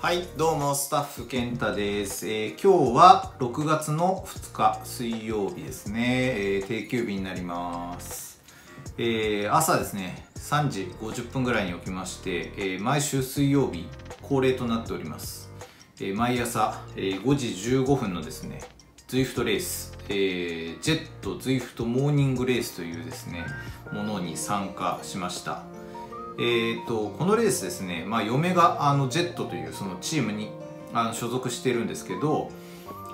はいどうもスタッフ健太です、えー今日は6月の2日水曜日ですね、えー定休日になります、えー朝ですね3時50分ぐらいに起きまして、えー毎週水曜日恒例となっております、えー毎朝、えー5時15分のですね ZWIFT レース、えー、ジェット ZWIFT モーニングレースというですねものに参加しました。えー、とこのレースですね、まあ、嫁があのジェットというそのチームにあの所属してるんですけど、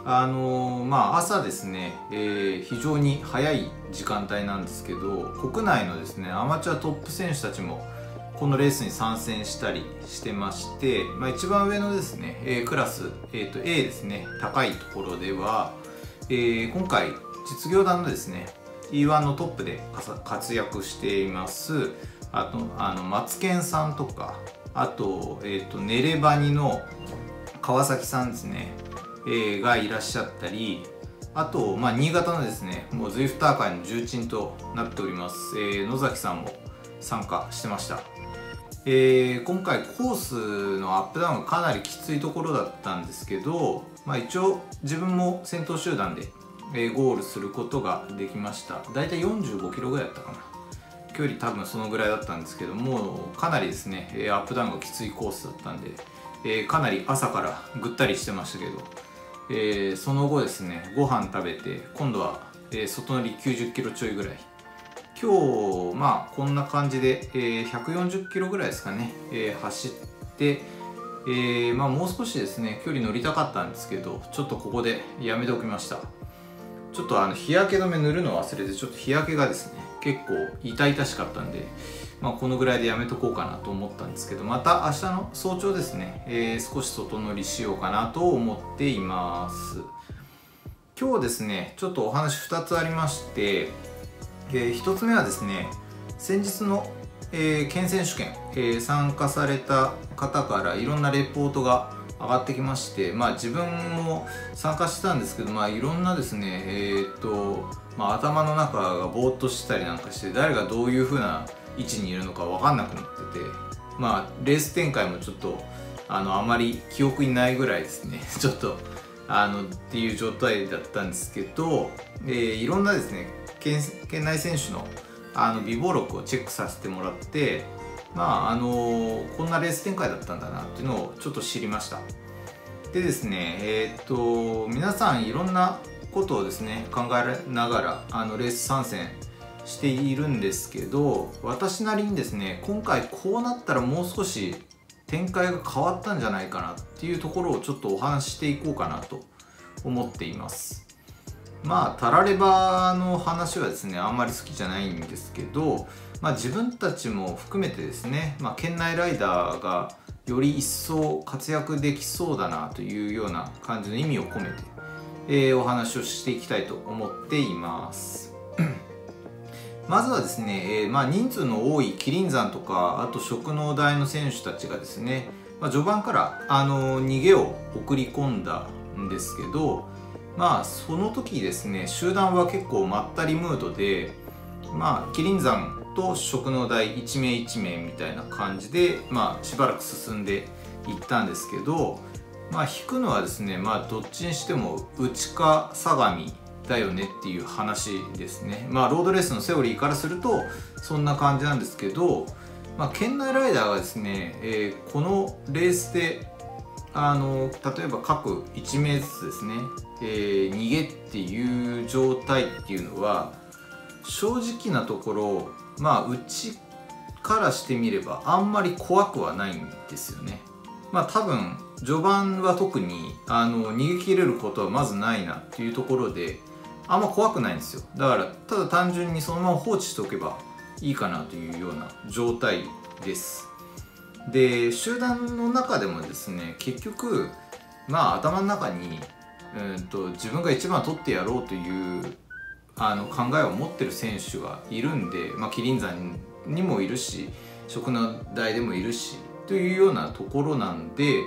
あのーまあ、朝ですね、えー非常に早い時間帯なんですけど国内のですねアマチュアトップ選手たちもこのレースに参戦したりしてまして、まあ、一番上のですね A クラス、えー、と A ですね高いところでは、えー今回実業団のですね E1 のトップで活躍しています。あとあのマツケンさんとかあと,、えー、とネレバニの川崎さんですね、えーがいらっしゃったりあと、まあ、新潟のですねもうズイフター界の重鎮となっております、えー野崎さんも参加してました。えー今回コースのアップダウンがかなりきついところだったんですけど、まあ、一応自分も先頭集団で、えゴールすることができました。だいたい45キロぐらいだったかな。距離多分そのぐらいだったんですけどもかなりですねアップダウンがきついコースだったんで、えかなり朝からぐったりしてましたけど、えーその後ですねご飯食べて今度は、え外乗り90キロちょいぐらい。今日まあこんな感じで、え140キロぐらいですかね、え走って、えーまあ、もう少しですね距離乗りたかったんですけどちょっとここでやめておきました。ちょっとあの日焼け止め塗るの忘れてちょっと日焼けがですね結構痛々しかったんで、まあ、このぐらいでやめとこうかなと思ったんですけどまた明日の早朝ですね、えー少し外乗りしようかなと思っています。今日ですねちょっとお話2つありまして、え1つ目はですね先日の、えー県選手権、えー参加された方からいろんなレポートが上がってきまして、まあ、自分も参加してたんですけど、まあ、いろんなですね、えーっとまあ、頭の中がぼーっとしてたりなんかして誰がどういう風な位置にいるのか分かんなくなってて、まあ、レース展開もちょっとあのあまり記憶にないぐらいですね ちょっとあのっていう状態だったんですけど、えーいろんなですね県県内選手のあの備忘録をチェックさせてもらってまああのこんなレース展開だったんだなっていうのをちょっと知りました。でですねえーっと皆さんいろんなことをですね考えながらあのレース参戦しているんですけど私なりにですね今回こうなったらもう少し展開が変わったんじゃないかなっていうところをちょっとお話ししていこうかなと思っています。まあタラレバの話はですねあんまり好きじゃないんですけど、まあ、自分たちも含めてですね、まあ、県内ライダーがより一層活躍できそうだなというような感じの意味を込めて、えーお話をしていきたいと思っています。まずはですね、えーまあ、人数の多い麒麟山とかあと食農大の選手たちがですね、まあ、序盤からあの逃げを送り込んだんですけどまあその時ですね集団は結構まったりムードでまあ麒麟山と食農大一名一名みたいな感じで、まあ、しばらく進んでいったんですけどまあ引くのはですねまあどっちにしても内か相模だよねっていう話ですね。まあロードレースのセオリーからするとそんな感じなんですけど、まあ、県内ライダーがですね、えーこのレースであの例えば各1名ずつですね、えー逃げっていう状態っていうのは正直なところまあうちからしてみればあんまり怖くはないんですよね。まあ多分序盤は特にあの逃げ切れることはまずないなっていうところであんま怖くないんですよだからただ単純にそのまま放置しておけばいいかなというような状態ですで集団の中でもですね結局まあ頭の中にうんと自分が一番取ってやろうというあの考えを持ってる選手がいるんで、まあ、麒麟山にもいるし食の台でもいるしというようなところなんで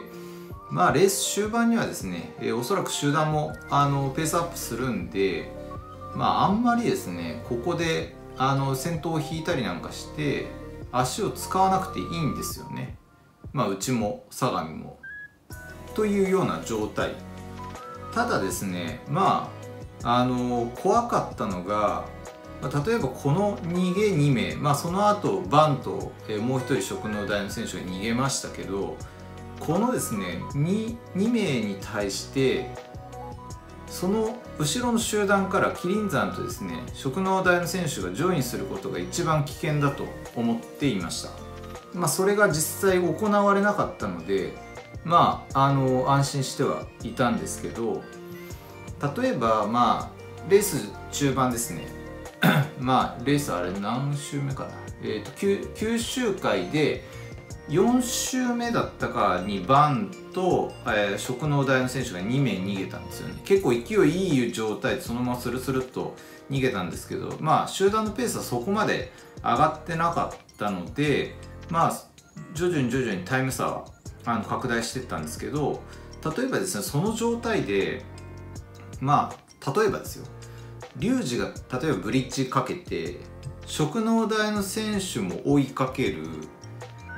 まあレース終盤にはですね、えーおそらく集団もあのペースアップするんでまああんまりですねここであの先頭を引いたりなんかして足を使わなくていいんですよね。まあうちも相模も。というような状態。ただですねまあの怖かったのが例えばこの逃げ2名、まあ、その後バンと、えもう一人職能大の選手が逃げましたけどこのですね 2, 2名に対してその後ろの集団から麒麟山とですね職能大の選手がジョインすることが一番危険だと思っていました、まあ、それが実際行われなかったのでまああの安心してはいたんですけど例えばまあレース中盤ですね。まあレースあれ何周目かな。えっ、ー、と 9, 9周回で4周目だったかにバンと、えー、職能大の選手が2名逃げたんですよね。結構勢いいい状態でそのままスルスルっと逃げたんですけどまあ集団のペースはそこまで上がってなかったのでまあ徐々に徐々にタイム差はあの拡大していったんですけど例えばですねその状態でまあ例えばですよ。リュウジが例えばブリッジかけて職能大の選手も追いかける。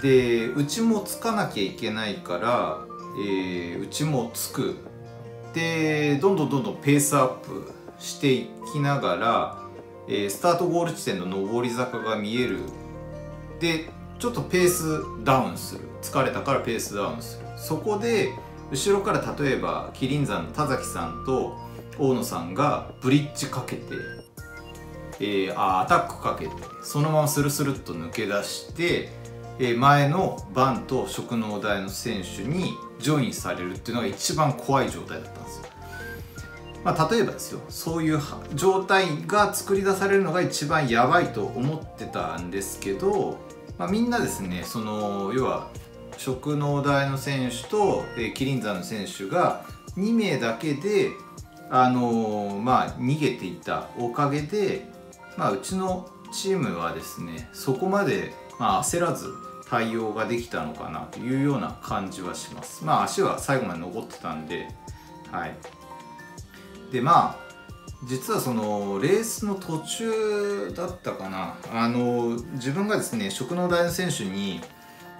でうちもつかなきゃいけないから、えー、うちもつく。でどんどんどんどんペースアップしていきながら、えー、スタートゴール地点の上り坂が見える。でちょっとペースダウンする。疲れたからペースダウンする。そこで後ろから例えば麒麟山の田崎さんと大野さんがブリッジかけて、えー、あアタックかけてそのままスルスルっと抜け出してえ前のバンと職能台の選手にジョインされるっていうのが一番怖い状態だったんですよ。まあ、例えばですよそういう状態が作り出されるのが一番やばいと思ってたんですけど、まあ、みんなですねその要は職能台の選手と、え麒麟山の選手が2名だけで、あのー、まあ、逃げていたおかげで、まあ、うちのチームはですねそこまで、まあ、焦らず対応ができたのかなというような感じはします。まあ足は最後まで残ってたんではい。でまあ実はそのレースの途中だったかな。あの自分がですね職能大の選手に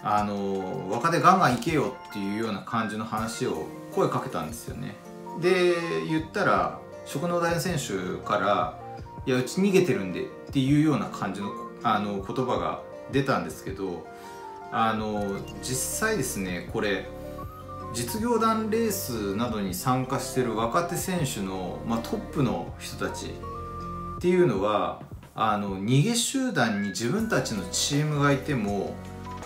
あの若手ガンガン行けよっていうような感じの話を声かけたんですよね。で言ったら職能大選手から「いやうち逃げてるんで」っていうような感じのあの言葉が出たんですけどあの実際ですねこれ実業団レースなどに参加してる若手選手の、まあ、トップの人たちっていうのはあの逃げ集団に自分たちのチームがいても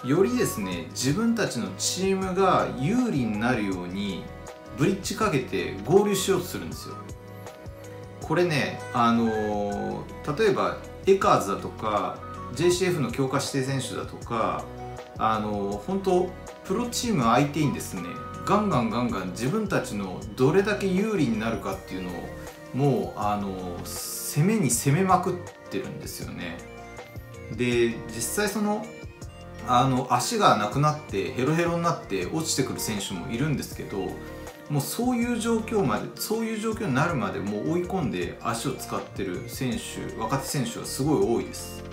よりですね自分たちのチームが有利になるようにブリッジかけて合流しようとするんですよ。これねあの例えばエカーズだとか JCF の強化指定選手だとかあの本当プロチーム相手にですねガンガンガンガン自分たちのどれだけ有利になるかっていうのをもうあの攻めに攻めまくってるんですよね。で実際そのあの足がなくなってヘロヘロになって落ちてくる選手もいるんですけどもうそういう状況までそういう状況になるまでもう追い込んで足を使ってる選手若手選手はすごい多いです。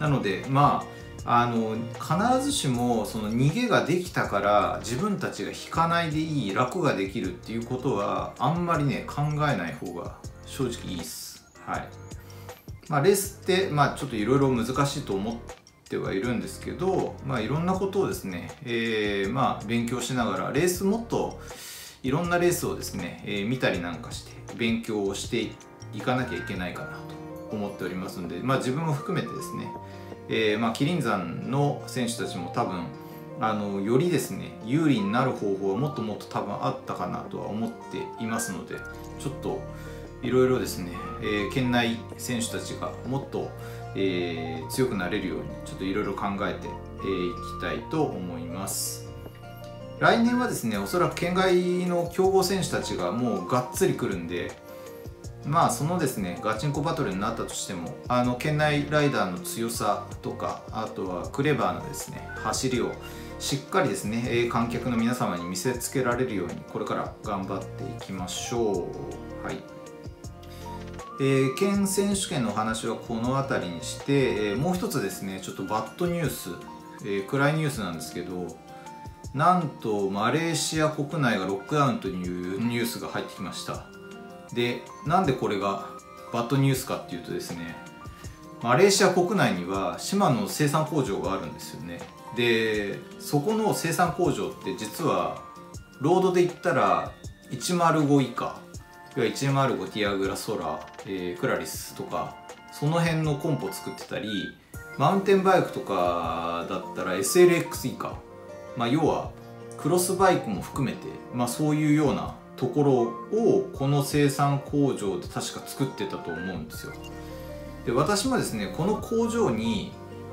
なのでまああの必ずしもその逃げができたから自分たちが引かないでいい楽ができるっていうことはあんまりね考えない方が正直いいっす。はい。まあレースってまあちょっといろいろ難しいと思っててはいるんですけどまあいろんなことをですね、えー、まあ勉強しながらレースもっといろんなレースをですね、えー、見たりなんかして勉強をしていかなきゃいけないかなと思っておりますのでまあ自分も含めてですねえー、まあ、麒麟山の選手たちも多分あのよりですね有利になる方法はもっともっと多分あったかなとは思っていますのでちょっといろいろですね、え、県内選手たちがもっと、えー、強くなれるようにちょっといろいろ考えてい、えー、きたいと思います。来年はですねおそらく県外の強豪選手たちがもうがっつり来るんでまあそのですねガチンコバトルになったとしてもあの県内ライダーの強さとかあとはクレバーなですね走りをしっかりですね観客の皆様に見せつけられるようにこれから頑張っていきましょう。はい。えー、県選手権の話はこの辺りにして、えー、もう一つですねちょっとバッドニュース、えー、暗いニュースなんですけどなんとマレーシア国内がロックダウンというニュースが入ってきました。でなんでこれがバッドニュースかっていうとですねマレーシア国内にはシマノの生産工場があるんですよね。でそこの生産工場って実はロードで言ったら105以下。105ティアグラソラ、えー、クラリスとかその辺のコンポ作ってたりマウンテンバイクとかだったら SLX 以下、まあ、要はクロスバイクも含めて、まあ、そういうようなところをこの生産工場で確か作ってたと思うんですよ。で私もですねこの工場に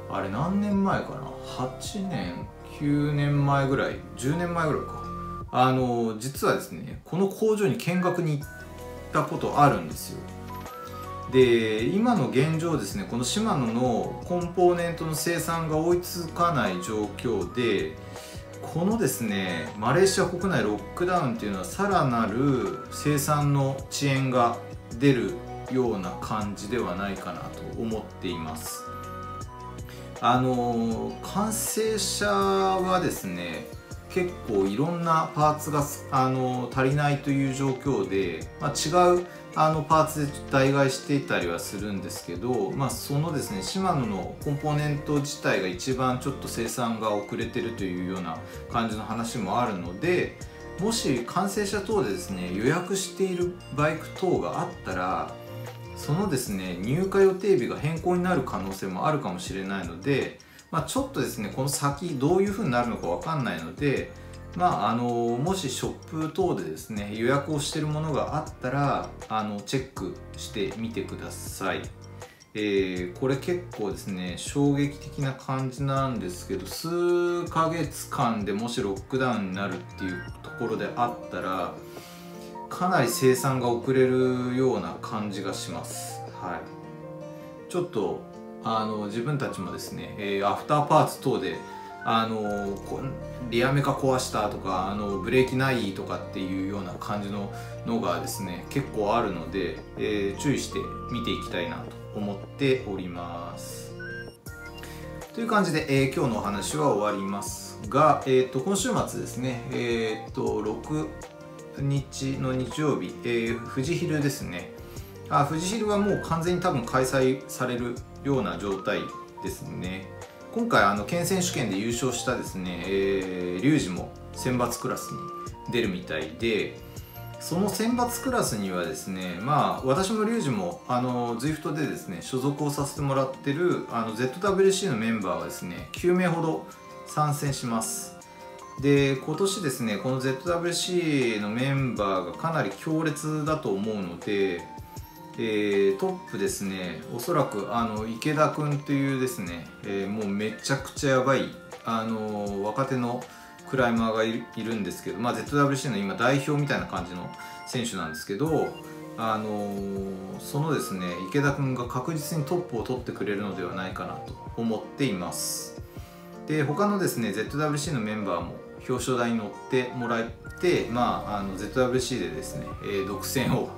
あれ何年前かな？8年9年前ぐらい10年前ぐらいか。あの実はですねこの工場に見学に行ったことあるんですよ。で今の現状ですねこのシマノのコンポーネントの生産が追いつかない状況でこのですねマレーシア国内ロックダウンっていうのはさらなる生産の遅延が出るような感じではないかなと思っています。あの完成車はですね結構いろんなパーツがあの足りないという状況で、まあ、違うあのパーツで代替していたりはするんですけど、まあ、そのですねシマノのコンポーネント自体が一番ちょっと生産が遅れてるというような感じの話もあるのでもし完成車等でですね予約しているバイク等があったらそのですね入荷予定日が変更になる可能性もあるかもしれないので、まあ、ちょっとですねこの先どういう風になるのか分かんないのでまあ、あのもしショップ等でですね予約をしてるものがあったらあのチェックしてみてください、えー、これ結構ですね衝撃的な感じなんですけど数ヶ月間でもしロックダウンになるっていうところであったらかなり生産が遅れるような感じがします。はい。ちょっとあの自分たちもですね、えー、アフターパーツ等であのリアメカ壊したとかあのブレーキないとかっていうような感じののがですね結構あるので、えー、注意して見ていきたいなと思っております。という感じで、えー、今日のお話は終わりますが、えーと、今週末ですねえっ、ー、と6日の日曜日、えー、富士ヒルですね。あ富士ヒルはもう完全に多分開催されるような状態ですね。今回あの県選手権で優勝したですね、えー、リュウジも選抜クラスに出るみたいでその選抜クラスにはですねまあ私もリュウジもあの ZWIFT でですね所属をさせてもらってるあの ZWC のメンバーはですね9名ほど参戦します。で今年ですねこの ZWC のメンバーがかなり強烈だと思うのでえー、トップですね。おそらくあの池田君というですね、えー、もうめちゃくちゃやばい、あのー、若手のクライマーがいるんですけど、まあ、ZWC の今代表みたいな感じの選手なんですけど、あのそのですね池田君が確実にトップを取ってくれるのではないかなと思っています。で他のですね ZWC のメンバーも表彰台に乗ってもらって、まあ、あの ZWC でですね、え、独占を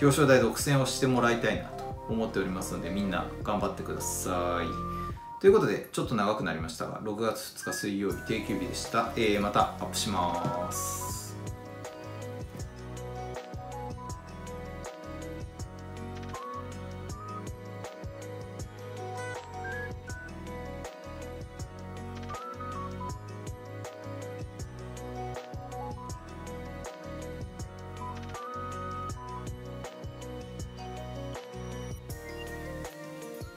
表彰台独占をしてもらいたいなと思っておりますのでみんな頑張ってください。ということでちょっと長くなりましたが6月2日水曜日定休日でした、えー、またアップします。